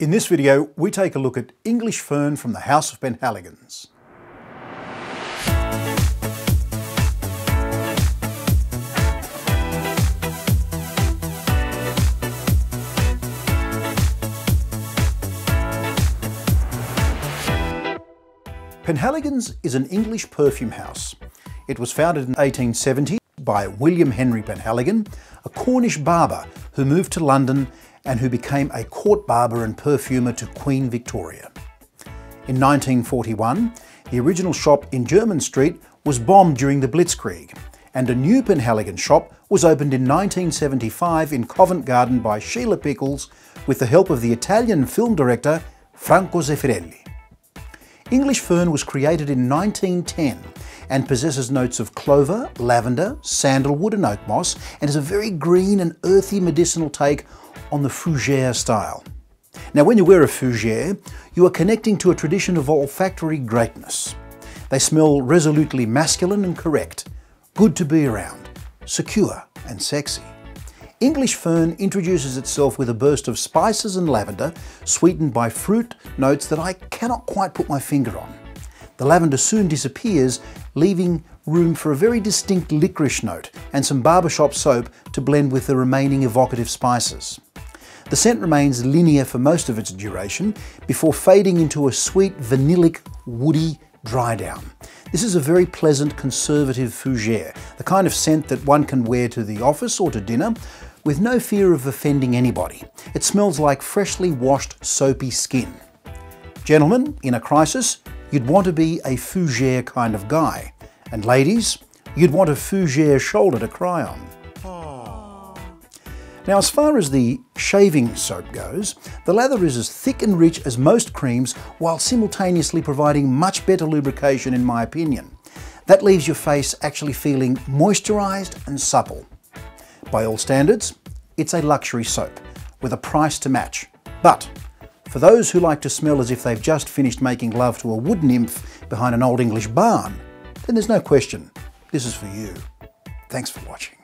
In this video, we take a look at English Fern from the House of Penhaligon's. Penhaligon's is an English perfume house. It was founded in 1870 by William Henry Penhaligon, a Cornish barber who moved to London and who became a court barber and perfumer to Queen Victoria. In 1941, the original shop in Jermyn Street was bombed during the Blitzkrieg, and a new Penhaligon shop was opened in 1975 in Covent Garden by Sheila Pickles with the help of the Italian film director Franco Zeffirelli. English Fern was created in 1910 and possesses notes of clover, lavender, sandalwood and oak moss and is a very green and earthy medicinal take on the fougere style. Now when you wear a fougere, you are connecting to a tradition of olfactory greatness. They smell resolutely masculine and correct, good to be around, secure and sexy. English Fern introduces itself with a burst of spices and lavender, sweetened by fruit notes that I cannot quite put my finger on. The lavender soon disappears, leaving room for a very distinct licorice note and some barbershop soap to blend with the remaining evocative spices. The scent remains linear for most of its duration before fading into a sweet vanillic, woody dry down. This is a very pleasant conservative fougere, the kind of scent that one can wear to the office or to dinner with no fear of offending anybody. It smells like freshly washed soapy skin. Gentlemen, in a crisis, you'd want to be a fougere kind of guy. And ladies, you'd want a fougere shoulder to cry on. Now as far as the shaving soap goes, the lather is as thick and rich as most creams while simultaneously providing much better lubrication in my opinion. That leaves your face actually feeling moisturised and supple. By all standards, it's a luxury soap with a price to match. But for those who like to smell as if they've just finished making love to a wood nymph behind an old English barn, then there's no question, this is for you. Thanks for watching.